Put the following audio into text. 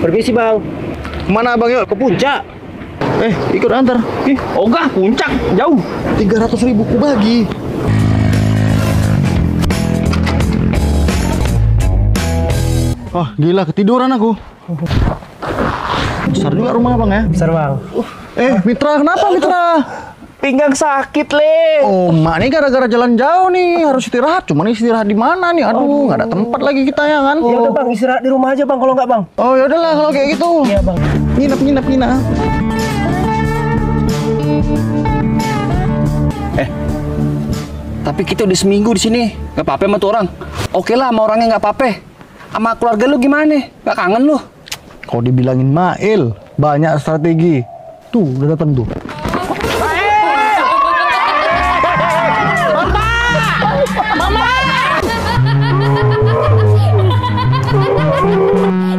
Permisi bang. Ke mana bang yuk? Ke puncak. Eh, ikut antar. Ih, Ogah puncak jauh. 300 ribu ku bagi. Wah, gila ketiduran aku. Besar juga rumah bang ya. Besar bang. Eh, Mitra, kenapa Mitra? Pinggang sakit le. Oh, mak nih gara-gara jalan jauh nih harus istirahat. Cuman istirahat di mana nih? Aduh, nggak ada tempat lagi kita ya kan? Ya udah bang istirahat di rumah aja bang kalau nggak bang. Oh, ya udahlah kalau kayak gitu. Iya bang. Nginep, nginep, nginep. Tapi kita udah seminggu di sini, nggak apa-apa sama tuh orang. Oke lah, sama orangnya nggak apa-apa. Sama keluarga lu gimana? Gak kangen lu? Kau dibilangin Mail, banyak strategi. Tuh, udah datang tuh. Oh,